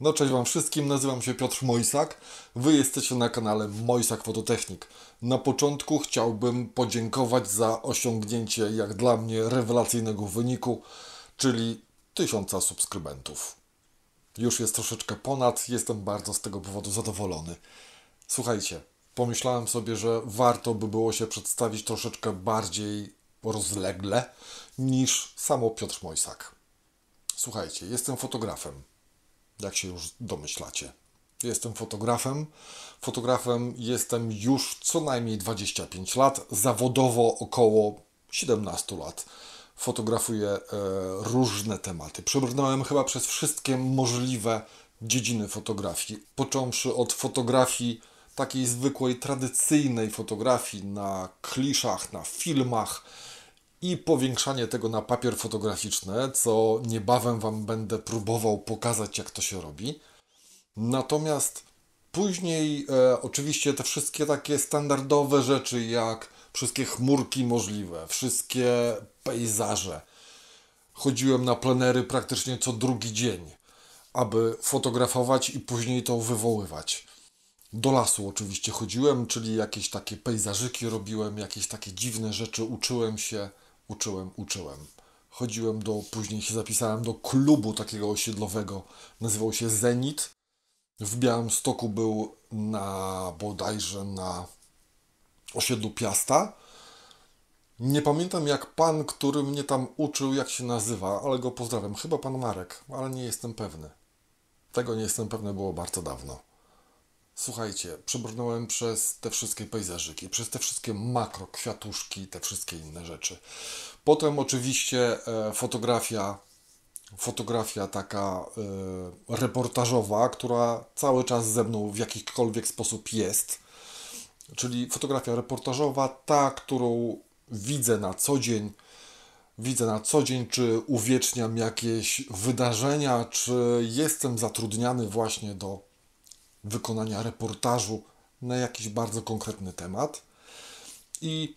No cześć Wam wszystkim, nazywam się Piotr Mojsak. Wy jesteście na kanale Mojsak Fototechnik. Na początku chciałbym podziękować za osiągnięcie, jak dla mnie, rewelacyjnego wyniku, czyli tysiąca subskrybentów. Już jest troszeczkę ponad, jestem bardzo z tego powodu zadowolony. Słuchajcie, pomyślałem sobie, że warto by było się przedstawić troszeczkę bardziej rozlegle niż samo Piotr Mojsak. Słuchajcie, jestem fotografem jak się już domyślacie. Jestem fotografem. Fotografem jestem już co najmniej 25 lat, zawodowo około 17 lat. Fotografuję e, różne tematy. Przebrnąłem chyba przez wszystkie możliwe dziedziny fotografii, począwszy od fotografii takiej zwykłej, tradycyjnej fotografii na kliszach, na filmach, i powiększanie tego na papier fotograficzny, co niebawem Wam będę próbował pokazać, jak to się robi. Natomiast później e, oczywiście te wszystkie takie standardowe rzeczy, jak wszystkie chmurki możliwe, wszystkie pejzaże. Chodziłem na plenery praktycznie co drugi dzień, aby fotografować i później to wywoływać. Do lasu oczywiście chodziłem, czyli jakieś takie pejzażyki robiłem, jakieś takie dziwne rzeczy uczyłem się uczyłem, uczyłem. Chodziłem do, później się zapisałem do klubu takiego osiedlowego, nazywał się Zenit. W Białymstoku był na bodajże na osiedlu Piasta. Nie pamiętam jak pan, który mnie tam uczył, jak się nazywa, ale go pozdrawiam. Chyba pan Marek, ale nie jestem pewny. Tego nie jestem pewny, było bardzo dawno. Słuchajcie, przebrnąłem przez te wszystkie pejzażyki, przez te wszystkie makro, kwiatuszki, te wszystkie inne rzeczy. Potem oczywiście e, fotografia, fotografia taka e, reportażowa, która cały czas ze mną w jakikolwiek sposób jest. Czyli fotografia reportażowa, ta, którą widzę na co dzień, widzę na co dzień, czy uwieczniam jakieś wydarzenia, czy jestem zatrudniany właśnie do wykonania reportażu na jakiś bardzo konkretny temat. I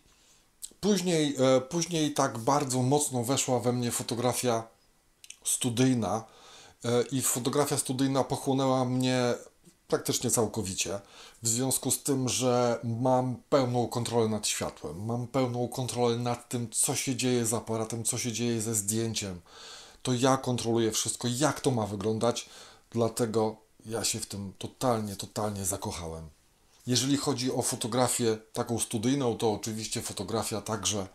później, e, później tak bardzo mocno weszła we mnie fotografia studyjna e, i fotografia studyjna pochłonęła mnie praktycznie całkowicie. W związku z tym, że mam pełną kontrolę nad światłem, mam pełną kontrolę nad tym, co się dzieje z aparatem, co się dzieje ze zdjęciem. To ja kontroluję wszystko, jak to ma wyglądać, dlatego ja się w tym totalnie, totalnie zakochałem. Jeżeli chodzi o fotografię taką studyjną, to oczywiście fotografia także,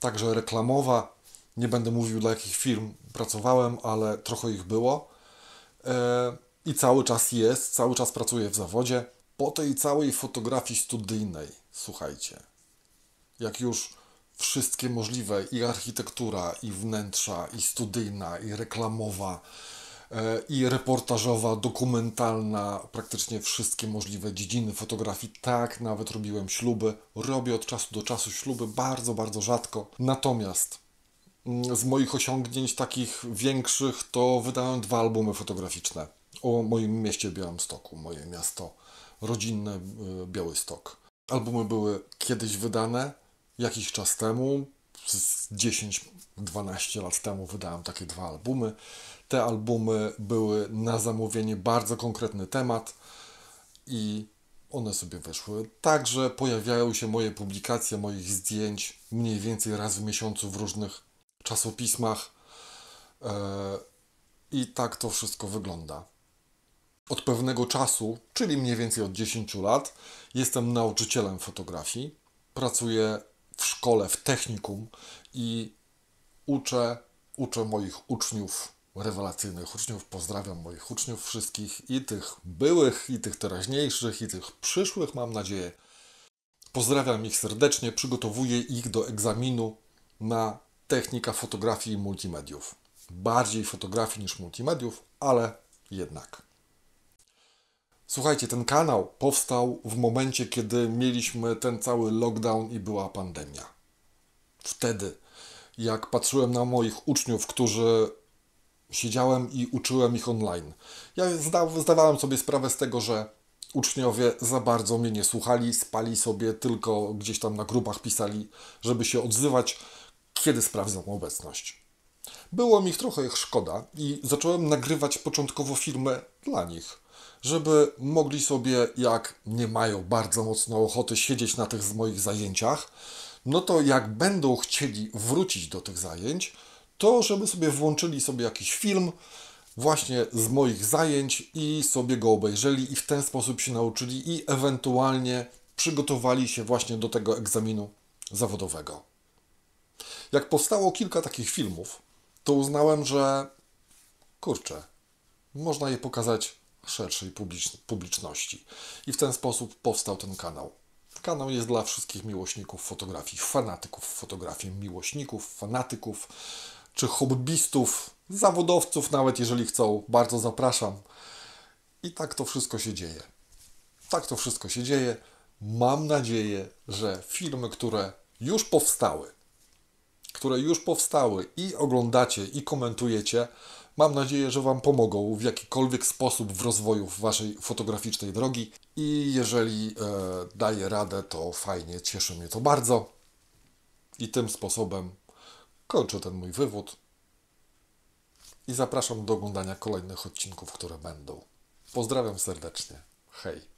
także reklamowa. Nie będę mówił dla jakich firm pracowałem, ale trochę ich było. E, I cały czas jest, cały czas pracuję w zawodzie. Po tej całej fotografii studyjnej, słuchajcie, jak już wszystkie możliwe i architektura, i wnętrza, i studyjna, i reklamowa, i reportażowa, dokumentalna, praktycznie wszystkie możliwe dziedziny fotografii. Tak, nawet robiłem śluby. Robię od czasu do czasu śluby, bardzo, bardzo rzadko. Natomiast mm, z moich osiągnięć takich większych to wydałem dwa albumy fotograficzne o moim mieście Białymstoku, moje miasto rodzinne e, Białystok. Albumy były kiedyś wydane, jakiś czas temu, 10-12 lat temu wydałem takie dwa albumy. Te albumy były na zamówienie bardzo konkretny temat i one sobie weszły. Także pojawiają się moje publikacje moich zdjęć mniej więcej raz w miesiącu w różnych czasopismach. E, I tak to wszystko wygląda. Od pewnego czasu, czyli mniej więcej od 10 lat, jestem nauczycielem fotografii. Pracuję w szkole, w technikum i uczę, uczę moich uczniów rewelacyjnych uczniów. Pozdrawiam moich uczniów wszystkich i tych byłych, i tych teraźniejszych, i tych przyszłych, mam nadzieję. Pozdrawiam ich serdecznie, przygotowuję ich do egzaminu na technika fotografii i multimediów. Bardziej fotografii niż multimediów, ale jednak. Słuchajcie, ten kanał powstał w momencie, kiedy mieliśmy ten cały lockdown i była pandemia. Wtedy, jak patrzyłem na moich uczniów, którzy siedziałem i uczyłem ich online. Ja zda zdawałem sobie sprawę z tego, że uczniowie za bardzo mnie nie słuchali, spali sobie tylko gdzieś tam na grupach pisali, żeby się odzywać, kiedy sprawdzą obecność. Było mi trochę ich szkoda i zacząłem nagrywać początkowo filmy dla nich, żeby mogli sobie, jak nie mają bardzo mocno ochoty siedzieć na tych moich zajęciach, no to jak będą chcieli wrócić do tych zajęć, to żeby sobie włączyli sobie jakiś film właśnie z moich zajęć i sobie go obejrzeli i w ten sposób się nauczyli i ewentualnie przygotowali się właśnie do tego egzaminu zawodowego. Jak powstało kilka takich filmów, to uznałem, że kurczę, można je pokazać szerszej publicz- publiczności. I w ten sposób powstał ten kanał. Kanał jest dla wszystkich miłośników fotografii, fanatyków fotografii, miłośników, fanatyków czy hobbystów, zawodowców, nawet jeżeli chcą. Bardzo zapraszam. I tak to wszystko się dzieje. Tak to wszystko się dzieje. Mam nadzieję, że filmy, które już powstały, które już powstały i oglądacie i komentujecie, mam nadzieję, że Wam pomogą w jakikolwiek sposób w rozwoju Waszej fotograficznej drogi. I jeżeli e, daję radę, to fajnie, cieszy mnie to bardzo. I tym sposobem kończę ten mój wywód. I zapraszam do oglądania kolejnych odcinków, które będą. Pozdrawiam serdecznie. Hej.